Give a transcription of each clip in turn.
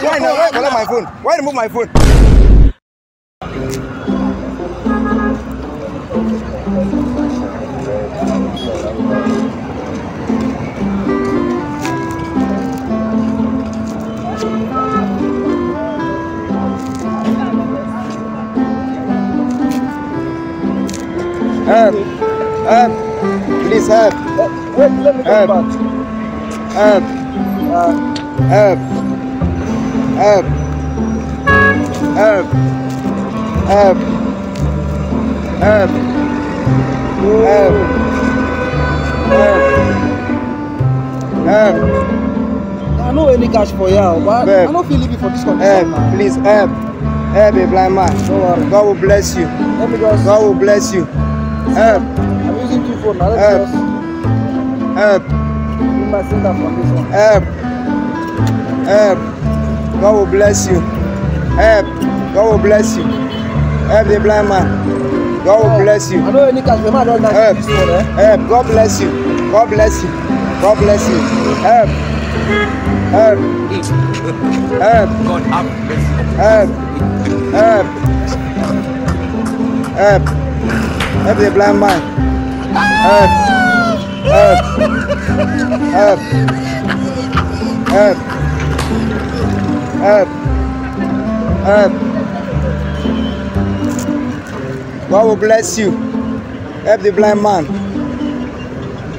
Why now? Why collect my phone? Why remove my phone? Um, um, please help. Wait, let me help. back. Help. Uh, help. Help. Help. Help. Help. Help. Help. Help. I know any cash for you, but Babe. I don't feel living for this condition. Help, man. please help. Help a blind man. Don't worry. God will bless you. Let me go. God will bless you. Help. Phones now. Let Help. just Help! remove my center from this one. Help! Help! God will bless you. Help! God will bless you. Help the blind man. God will bless you. I know any cash, but I don't Help! this one, eh? Help! God bless you. God bless you. God bless you. Help! Help! Help! God have upon Help! Help! Help! Help the blind man. Help! Help! Help! Help! Help! Help! God will bless you. Help the blind man.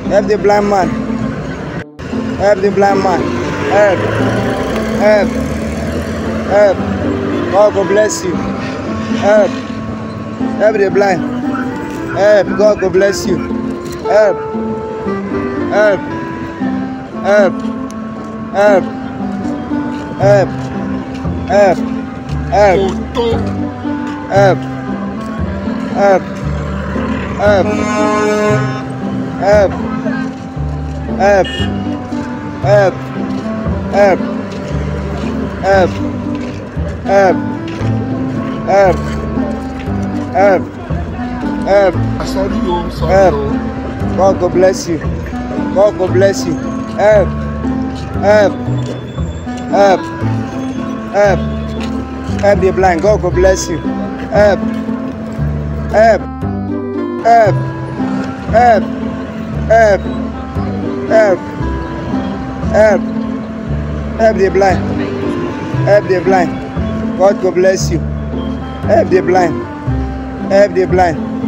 Help the blind man. Help the blind man. Help. Help. Help. God will bless you. Help. Help the blind. Help. God will bless you. Help. Help. Help. Help. Help. Help. Help. Help. Help. Help. Help. Help. Help. Help. Help. Help. Help. Help. Um, sorry, oh, sorry, um, God go bless you. God go bless you. Um, um, um, um, um, the blind. God go bless you. Um, um, um, um, um, um, um, help the blind. Help the blind. God go bless you. Help the blind. Help the blind.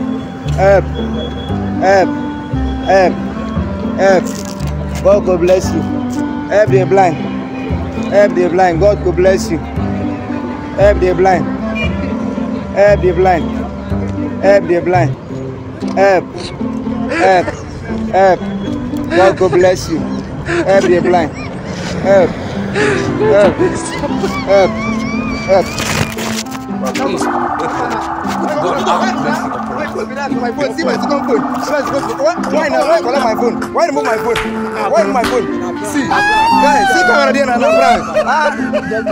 Help. Help. Help. Help. God go bless you. Help the blind. Help the blind. God go bless you. Help the blind. Help the blind. Help the blind. Help. Help. Help. God go bless you. Help the blind. Help. Help. Help. Help. God have mercy upon My phone, see my second phone. Why, why now? Why collect my phone? Why remove my phone? Why remove my phone? See, guys, see camera there now, now, prank. Ah,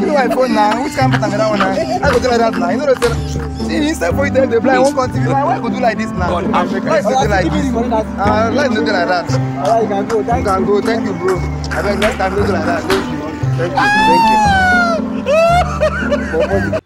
me my phone now. Which camera another one now? I go do like that now. You know what I'm saying? See, instead for you to blind, won't continue. Why, go do like this now? Let's do like this. Ah, let's do like that. Alright, you can go. Thank you. can go. Thank you, bro. I beg, next time do like that. Thank you. Thank you. Thank you.